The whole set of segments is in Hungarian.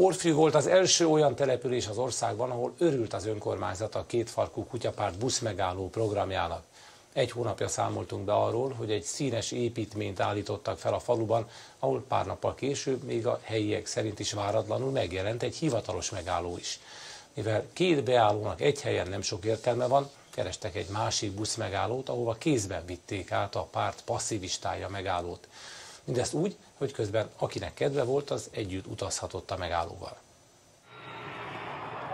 Orfű volt az első olyan település az országban, ahol örült az önkormányzat a kétfarkú kutyapárt buszmegálló programjának. Egy hónapja számoltunk be arról, hogy egy színes építményt állítottak fel a faluban, ahol pár nappal később még a helyiek szerint is váratlanul megjelent egy hivatalos megálló is. Mivel két beállónak egy helyen nem sok értelme van, kerestek egy másik buszmegállót, ahova kézben vitték át a párt passzivistája megállót. Mindezt úgy, hogy közben akinek kedve volt, az együtt utazhatott a megállóval.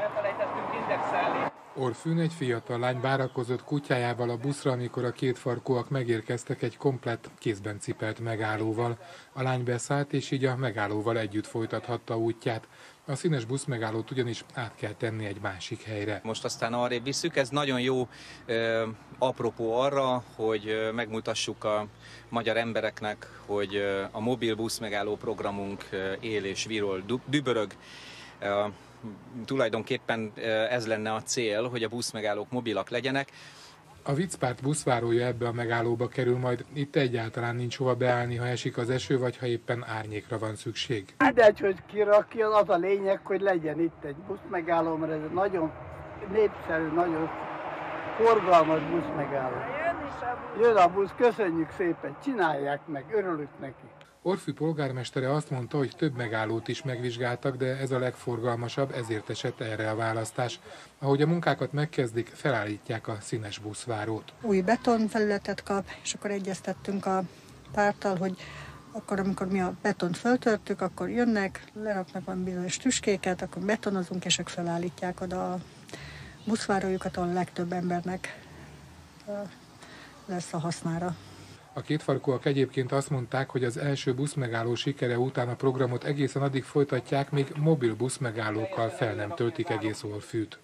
Elfelejtettünk indexelni. Orfűn egy fiatal lány várakozott kutyájával a buszra, amikor a két farkúak megérkeztek egy komplett kézben cipelt megállóval. A lány beszállt, és így a megállóval együtt folytathatta útját. A színes busz megállót ugyanis át kell tenni egy másik helyre. Most aztán arrébb visszük, ez nagyon jó ö, apropó arra, hogy megmutassuk a magyar embereknek, hogy a mobil busz megálló programunk él és virol, dübörög. Tulajdonképpen ez lenne a cél, hogy a buszmegállók mobilak legyenek. A viccpárt buszvárója ebbe a megállóba kerül, majd itt egyáltalán nincs hova beállni, ha esik az eső, vagy ha éppen árnyékra van szükség. Mindegy, hogy kirakjon, az a lényeg, hogy legyen itt egy buszmegálló, mert ez nagyon népszerű, nagyon forgalmas buszmegálló. Jön a busz, köszönjük szépen, csinálják meg, örülök neki. Orfű polgármestere azt mondta, hogy több megállót is megvizsgáltak, de ez a legforgalmasabb, ezért esett erre a választás. Ahogy a munkákat megkezdik, felállítják a színes buszvárót. Új betonfelületet kap, és akkor egyeztettünk a párttal, hogy akkor amikor mi a betont föltörtük, akkor jönnek, leraknak van bizonyos tüskéket, akkor betonozunk, és ők felállítják oda a buszvárójukat, ahol a legtöbb embernek lesz a hasznára. A kétfarkúak egyébként azt mondták, hogy az első buszmegálló sikere után a programot egészen addig folytatják, míg mobil buszmegállókkal fel nem töltik egész Orfűt.